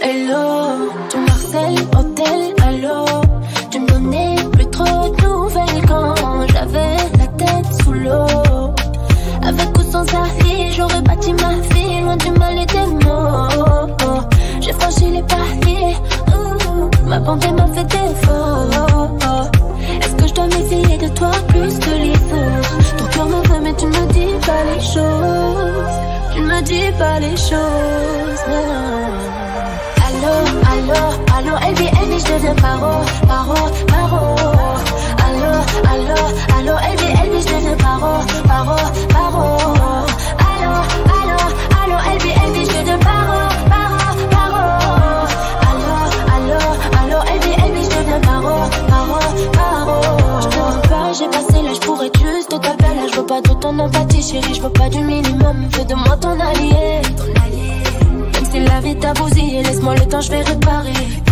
Hello, tu Marcel, hôtel, allô. Tu me donnais plus trop de nouvelles quand j'avais la tête sous l'eau. Avec ou sans vie, j'aurais bâti ma vie loin du mal et des mots. J'ai franchi les paliers, ma bonté m'a fait défaut. Est-ce que je dois m'essayer de toi plus que les autres? Ton cœur me veut, mais tu ne me dis pas les choses. Tu ne me dis pas les choses. Allô, allô, LBN, je deviens paro, paro, paro. Allô, allô, allô, LBN, je deviens paro, paro, paro. Allô, allô, allô, LBN, je deviens paro, paro, paro. Allô, allô, allô, LBN, je deviens paro, paro, paro. Je te pas, j'ai passé l'âge pour être juste ta belle. Je veux pas de ton empathie, chérie, je veux pas du minimum. Fais de moi ton allié. Ton allié. Laisse-moi le temps, je vais réparer.